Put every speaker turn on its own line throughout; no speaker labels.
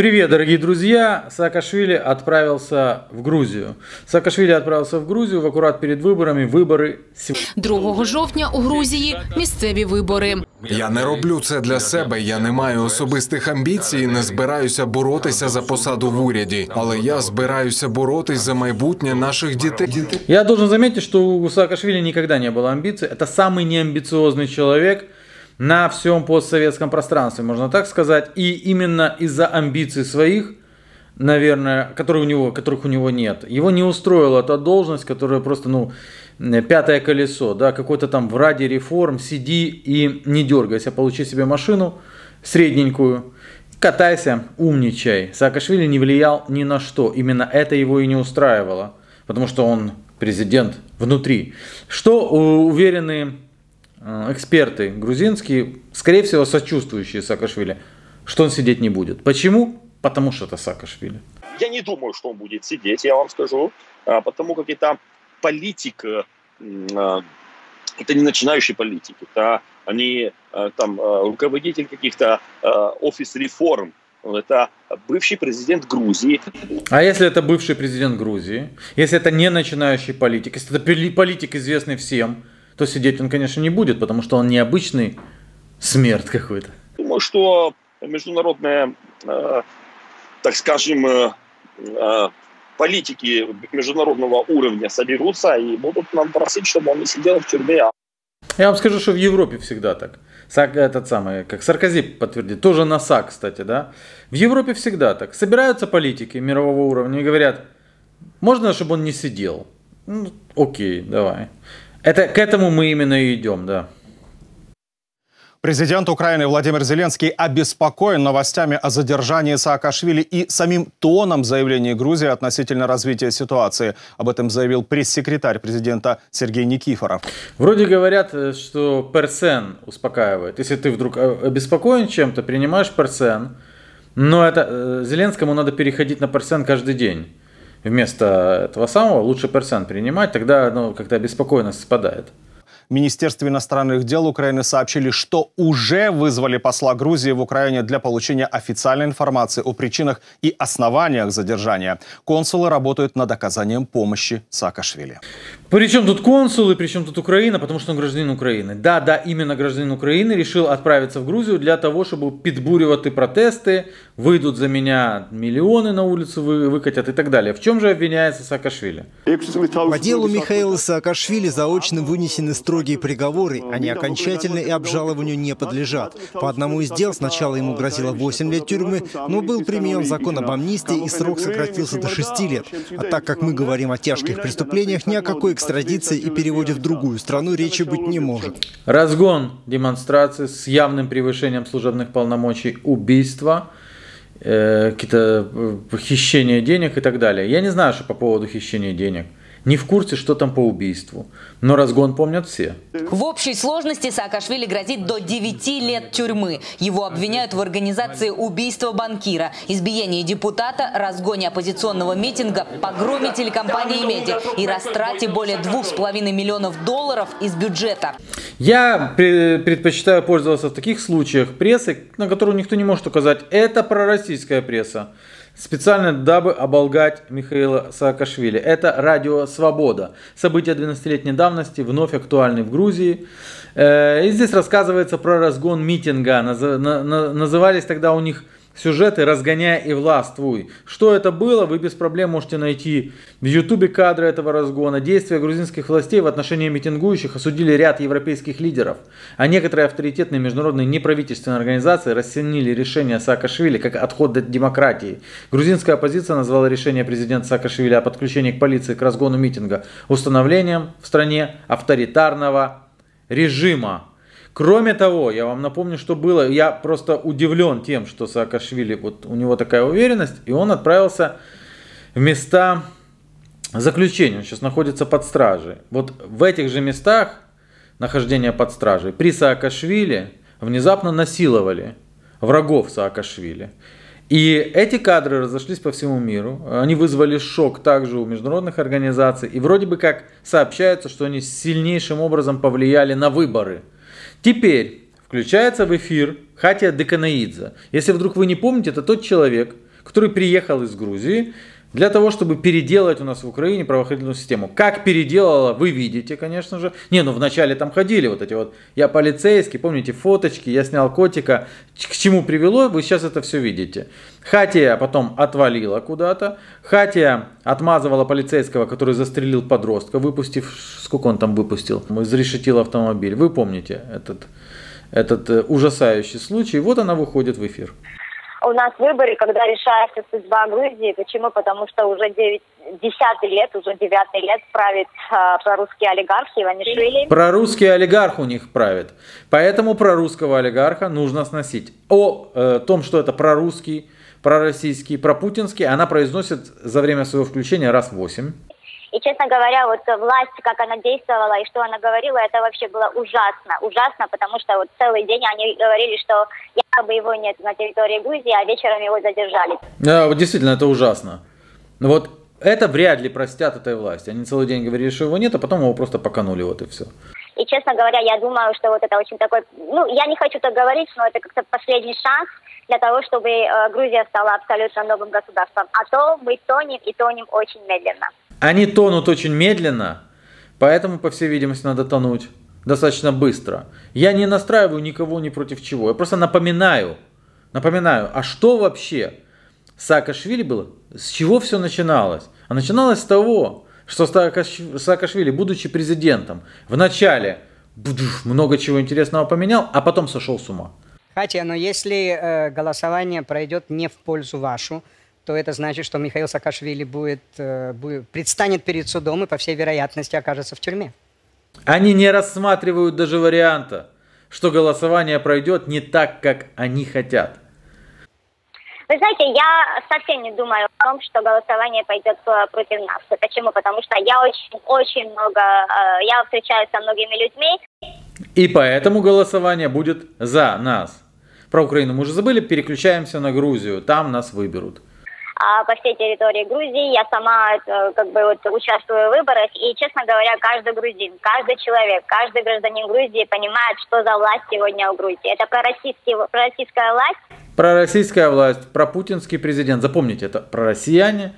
Привет, дорогие друзья! Саакашвили отправился в Грузию. Саакашвили отправился в Грузию в аккурат перед виборами. Вибори
2 жовтня у Грузії місцеві вибори.
Я не роблю це для себе. Я не маю особистих амбіцій, не збираюся боротися за посаду в уряді, але я збираюся боротись за майбутнє наших дітей.
Я должен заметить, что у Саакашвили никогда не было амбиций. Это самый неамбициозный человек На всем постсоветском пространстве, можно так сказать. И именно из-за амбиций своих, наверное, которые у него, которых у него нет, его не устроила та должность, которая просто, ну, пятое колесо, да, какой-то там в ради реформ, сиди и не дергайся, получи себе машину средненькую, катайся, умничай. Саакашвили не влиял ни на что, именно это его и не устраивало, потому что он президент внутри. Что Э, эксперты грузинские, скорее всего, сочувствующие Саакашвили, что он сидеть не будет. Почему? Потому что это Саакашвили.
Я не думаю, что он будет сидеть, я вам скажу, а, потому как это политик, э, а, это не начинающий политик, это они э, там руководитель каких-то офис реформ, это бывший президент Грузии.
А если это бывший президент Грузии, если это не начинающий политик, если это политик известный всем, то сидеть он, конечно, не будет, потому что он необычный смерть какой-то.
Думаю, что международная, э, так скажем, э, э, политики международного уровня соберутся и будут нам просить, чтобы он не сидел в тюрьме.
Я вам скажу, что в Европе всегда так. Сак, этот самый, как Саркози подтвердит, тоже НАСА, кстати, да. В Европе всегда так. Собираются политики мирового уровня и говорят, можно, чтобы он не сидел? Ну, окей, давай. Это, к этому мы именно и идем, да.
Президент Украины Владимир Зеленский обеспокоен новостями о задержании Саакашвили и самим тоном заявлений Грузии относительно развития ситуации. Об этом заявил пресс-секретарь президента Сергей Никифоров.
Вроде говорят, э, что персен успокаивает. Если ты вдруг э, обеспокоен чем-то, принимаешь персен. Но это э, Зеленскому надо переходить на персен каждый день вместо этого самого лучше персен принимать, тогда ну, как-то обеспокоенность спадает.
Министерстве иностранных дел Украины сообщили, что уже вызвали посла Грузии в Украине для получения официальной информации о причинах и основаниях задержания. Консулы работают над оказанием помощи Саакашвили.
Причем тут консулы, причем тут Украина, потому что он гражданин Украины. Да, да, именно гражданин Украины решил отправиться в Грузию для того, чтобы підбурювати протесты, выйдут за меня миллионы на улицу, вы, выкатят и так далее. В чем же обвиняется Саакашвили?
По делу Михаила Саакашвили заочно вынесены строгие приговоры. Они окончательно и обжалованию не подлежат. По одному из дел сначала ему грозило 8 лет тюрьмы, но был применен закон об амнистии и срок сократился до 6 лет. А так как мы говорим о тяжких преступлениях, ни о какой экстрадиции и переводе в другую страну речи быть не может.
Разгон демонстрации с явным превышением служебных полномочий, убийства, э, какие-то э, хищения денег и так далее. Я не знаю, что по поводу хищения денег – не в курсе, что там по убийству. Но разгон помнят все.
В общей сложности Саакашвили грозит до 9 лет тюрьмы. Его обвиняют в организации убийства банкира, избиении депутата, разгоне оппозиционного митинга, погроме телекомпании «Меди» и растрате более 2,5 миллионов долларов из бюджета.
Я предпочитаю пользоваться в таких случаях прессой, на которую никто не может указать. Это пророссийская пресса специально дабы оболгать Михаила Саакашвили. Это радио «Свобода». События 12-летней давности вновь актуальны в Грузии. Э, и здесь рассказывается про разгон митинга. Назывались тогда у них сюжеты «Разгоняя и властвуй». Что это было, вы без проблем можете найти в ютубе кадры этого разгона. Действия грузинских властей в отношении митингующих осудили ряд европейских лидеров, а некоторые авторитетные международные неправительственные организации расценили решение Саакашвили как отход от демократии. Грузинская оппозиция назвала решение президента Саакашвили о подключении к полиции к разгону митинга установлением в стране авторитарного режима. Кроме того, я вам напомню, что было. Я просто удивлен тем, что Саакашвили, вот у него такая уверенность, и он отправился в места заключения. Он сейчас находится под стражей. Вот в этих же местах нахождения под стражей при Саакашвили внезапно насиловали врагов Саакашвили. И эти кадры разошлись по всему миру. Они вызвали шок также у международных организаций. И вроде бы как сообщается, что они сильнейшим образом повлияли на выборы – Теперь включается в эфир Хатия Деканаидзе. Если вдруг вы не помните, это тот человек, который приехал из Грузии, для того, чтобы переделать у нас в Украине правоохранительную систему. Как переделала, вы видите, конечно же. Не, ну вначале там ходили вот эти вот, я полицейский, помните, фоточки, я снял котика. К чему привело, вы сейчас это все видите. Хатия потом отвалила куда-то. Хатия отмазывала полицейского, который застрелил подростка, выпустив, сколько он там выпустил, изрешетил автомобиль. Вы помните этот, этот э, ужасающий случай. Вот она выходит в эфир
у нас выборы, когда решается судьба Грузии. Почему? Потому что уже 9, 10 лет, уже 9 лет правит э, прорусский олигарх Иванишвили.
Прорусский олигарх у них правит. Поэтому прорусского олигарха нужно сносить. О э, том, что это прорусский, пророссийский, пропутинский, она произносит за время своего включения раз восемь.
И, честно говоря, вот власть, как она действовала и что она говорила, это вообще было ужасно. Ужасно, потому что вот целый день они говорили, что якобы его нет на территории Грузии, а вечером его задержали.
Да, вот действительно, это ужасно. Вот это вряд ли простят этой власти. Они целый день говорили, что его нет, а потом его просто поканули, вот и все.
И, честно говоря, я думаю, что вот это очень такой... Ну, я не хочу так говорить, но это как-то последний шанс для того, чтобы э, Грузия стала абсолютно новым государством. А то мы тонем и тонем очень медленно.
Они тонут очень медленно, поэтому, по всей видимости, надо тонуть достаточно быстро. Я не настраиваю никого ни против чего. Я просто напоминаю, напоминаю, а что вообще Саакашвили было? С чего все начиналось? А начиналось с того, что Саакашвили, будучи президентом, вначале много чего интересного поменял, а потом сошел с ума.
Хотя, но если э, голосование пройдет не в пользу вашу, то это значит, что Михаил Саакашвили будет, э, будет, предстанет перед судом и, по всей вероятности, окажется в тюрьме.
Они не рассматривают даже варианта, что голосование пройдет не так, как они хотят.
Вы знаете, я совсем не думаю о том, что голосование пойдет э, против нас. Почему? Потому что я очень-очень много, э, я встречаюсь со многими людьми.
И поэтому голосование будет за нас. Про Украину мы уже забыли, переключаемся на Грузию, там нас выберут
а, по всей территории Грузии. Я сама э, как бы вот участвую в выборах, и, честно говоря, каждый грузин, каждый человек, каждый гражданин Грузии понимает, что за власть сегодня в Грузии. Это пророссийский, пророссийская власть.
Пророссийская власть, пропутинский президент. Запомните, это пророссияне,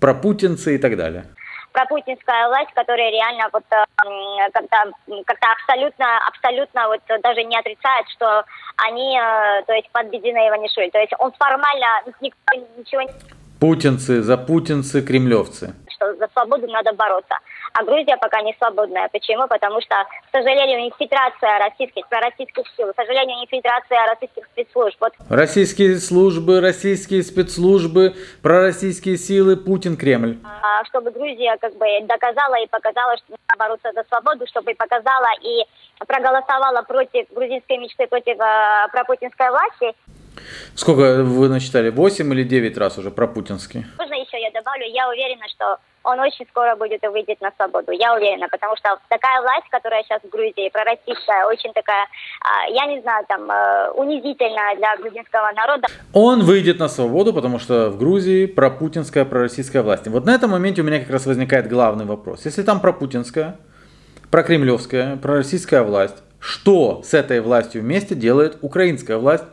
пропутинцы и так далее
пропутинская власть, которая реально вот э, как-то как абсолютно, абсолютно вот даже не отрицает, что они, э, то есть, подведены Иванишвили. То есть он формально никто ничего не
Путинцы, запутинцы, кремлевцы.
Что за свободу надо бороться. А Грузия пока не свободная. Почему? Потому что, к сожалению, инфильтрация российских, пророссийских сил, к сожалению, инфильтрация российских спецслужб. Вот.
Российские службы, российские спецслужбы, пророссийские силы, Путин, Кремль.
А, чтобы Грузия как бы доказала и показала, что надо бороться за свободу, чтобы показала и проголосовала против грузинской мечты, против э, пропутинской власти.
Сколько вы насчитали? 8 или 9 раз уже про путинский?
Можно еще я добавлю? Я уверена, что он очень скоро будет выйдет на свободу. Я уверена, потому что такая власть, которая сейчас в Грузии, пророссийская, очень такая, а, я не знаю, там, э, унизительная для грузинского народа.
Он выйдет на свободу, потому что в Грузии пропутинская, пророссийская власть. Вот на этом моменте у меня как раз возникает главный вопрос. Если там пропутинская, прокремлевская, пророссийская власть, что с этой властью вместе делает украинская власть,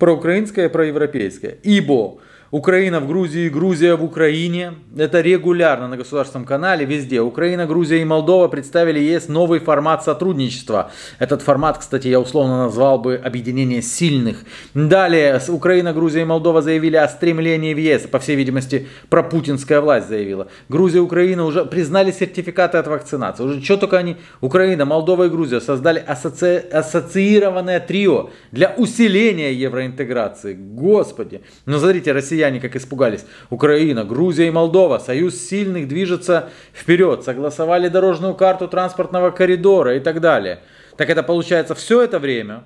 проукраинская и проевропейская. Ибо Украина в Грузии, Грузия в Украине. Это регулярно на государственном канале, везде. Украина, Грузия и Молдова представили ЕС новый формат сотрудничества. Этот формат, кстати, я условно назвал бы объединение сильных. Далее, Украина, Грузия и Молдова заявили о стремлении в ЕС. По всей видимости, пропутинская власть заявила. Грузия Украина уже признали сертификаты от вакцинации. Уже что только они, Украина, Молдова и Грузия создали асоци... ассоциированное трио для усиления евроинтеграции. Господи. Ну, смотрите, Россия россияне как испугались. Украина, Грузия и Молдова. Союз сильных движется вперед. Согласовали дорожную карту транспортного коридора и так далее. Так это получается все это время,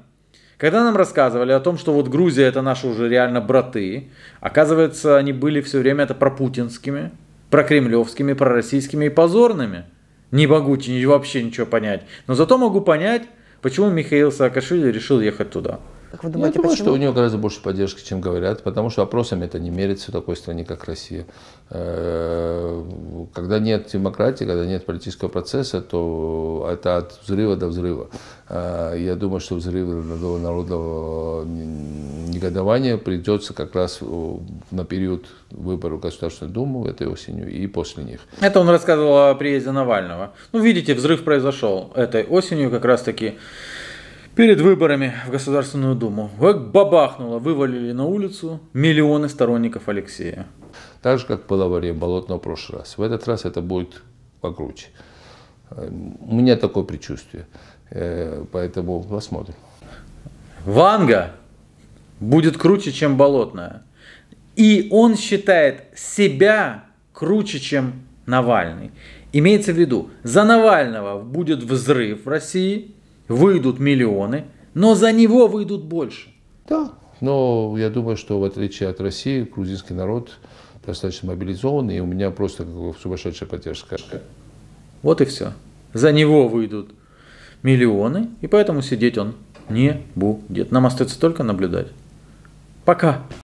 когда нам рассказывали о том, что вот Грузия это наши уже реально браты, оказывается, они были все время это пропутинскими, прокремлевскими, пророссийскими и позорными. Не могу вообще ничего понять. Но зато могу понять, почему Михаил Саакашвили решил ехать туда.
Как вы
Я
думаете,
думаю,
почему?
что у нее гораздо больше поддержки, чем говорят, потому что опросами это не мерится в такой стране, как Россия. Э, Когда нет демократии, когда нет политического процесса, то это от взрыва до взрыва. Э, Я думаю, что взрыв народного- народного негодования придется как раз на период выборов в Государственную Думу этой осенью и после них.
Это он рассказывал о приезде Навального. Ну, видите, взрыв произошел этой осенью как раз-таки перед выборами в Государственную Думу. Как бабахнуло, вывалили на улицу миллионы сторонников Алексея.
Так же, как было во время Болотного в прошлый раз. В этот раз это будет покруче. Э, У меня такое предчувствие. Э, Поэтому посмотрим.
Ванга будет круче, чем Болотная. И он считает себя круче, чем Навальный. Имеется в виду, за Навального будет взрыв в России, выйдут миллионы, но за него выйдут больше.
Да, но я думаю, что в отличие от России, грузинский народ достаточно мобилизованный, и у меня просто сумасшедшая поддержка.
Вот и все. За него выйдут миллионы, и поэтому сидеть он не будет. Нам остается только наблюдать. Пока.